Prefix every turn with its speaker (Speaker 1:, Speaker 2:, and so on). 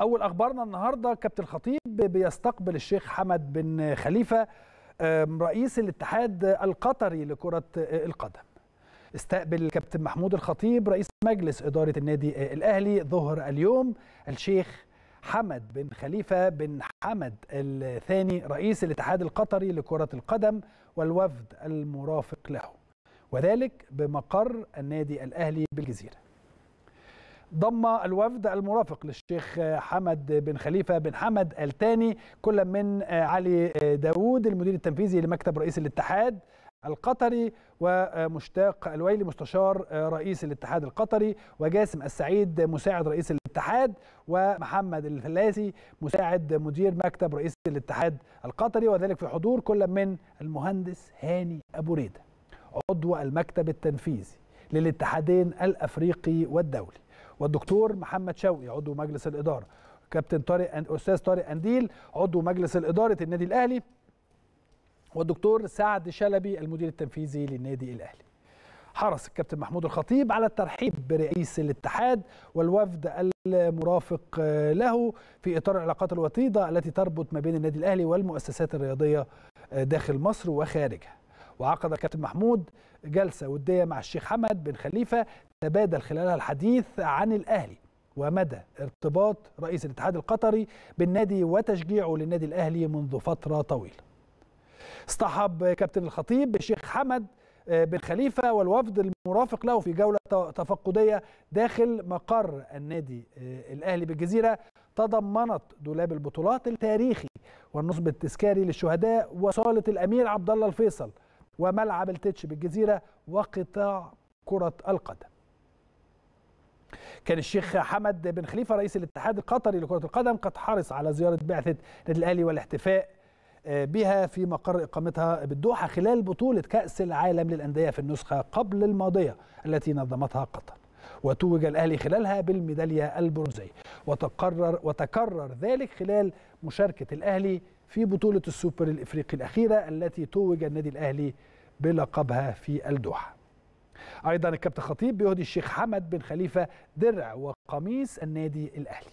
Speaker 1: أول أخبارنا النهارده كابتن الخطيب بيستقبل الشيخ حمد بن خليفة رئيس الاتحاد القطري لكرة القدم. استقبل كابتن محمود الخطيب رئيس مجلس إدارة النادي الأهلي ظهر اليوم الشيخ حمد بن خليفة بن حمد الثاني رئيس الاتحاد القطري لكرة القدم والوفد المرافق له. وذلك بمقر النادي الأهلي بالجزيرة. ضم الوفد المرافق للشيخ حمد بن خليفة بن حمد الثاني كل من علي داوود المدير التنفيذي لمكتب رئيس الاتحاد القطري ومشتاق الويلي مستشار رئيس الاتحاد القطري وجاسم السعيد مساعد رئيس الاتحاد ومحمد الفلاسي مساعد مدير مكتب رئيس الاتحاد القطري وذلك في حضور كل من المهندس هاني أبو ريدة عضو المكتب التنفيذي للاتحادين الأفريقي والدولي. والدكتور محمد شوقي عضو مجلس الإدارة. كابتن طارق أستاذ طارق أنديل عضو مجلس الإدارة النادي الأهلي. والدكتور سعد شلبي المدير التنفيذي للنادي الأهلي. حرص الكابتن محمود الخطيب على الترحيب برئيس الاتحاد والوفد المرافق له في إطار العلاقات الوطيدة التي تربط ما بين النادي الأهلي والمؤسسات الرياضية داخل مصر وخارجها. وعقد الكابتن محمود جلسة ودية مع الشيخ حمد بن خليفة تبادل خلالها الحديث عن الأهلي ومدى ارتباط رئيس الاتحاد القطري بالنادي وتشجيعه للنادي الأهلي منذ فترة طويلة. اصطحب كابتن الخطيب الشيخ حمد بن خليفة والوفد المرافق له في جولة تفقدية داخل مقر النادي الأهلي بالجزيرة تضمنت دولاب البطولات التاريخي والنصب التذكاري للشهداء وصالة الأمير عبد الله الفيصل وملعب التتش بالجزيرة وقطاع كرة القدم. كان الشيخ حمد بن خليفة رئيس الاتحاد القطري لكرة القدم قد حرص على زيارة بعثة النادي الأهلي والاحتفاء بها في مقر إقامتها بالدوحة خلال بطولة كأس العالم للأندية في النسخة قبل الماضية التي نظمتها قطر. وتوج الأهلي خلالها بالميدالية البرونزية وتقرر وتكرر ذلك خلال مشاركة الأهلي في بطولة السوبر الإفريقي الأخيرة التي توج النادي الأهلي بلقبها في الدوحة. أيضا الكابتن خطيب بيهدي الشيخ حمد بن خليفة درع وقميص النادي الأهلي